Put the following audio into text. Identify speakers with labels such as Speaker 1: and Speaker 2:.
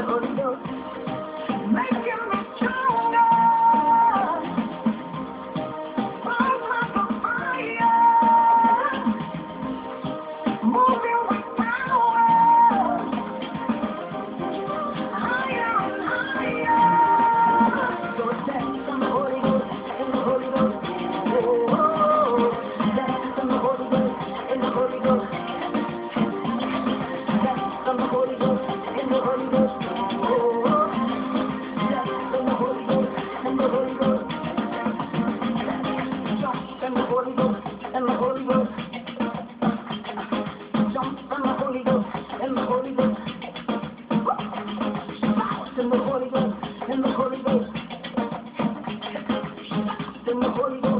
Speaker 1: Holy Ghost. Making Holy Ghost, the Holy Ghost. Jump the Holy Ghost, in the Holy Ghost. In the Holy Ghost, in the Holy Ghost. In the Holy Ghost.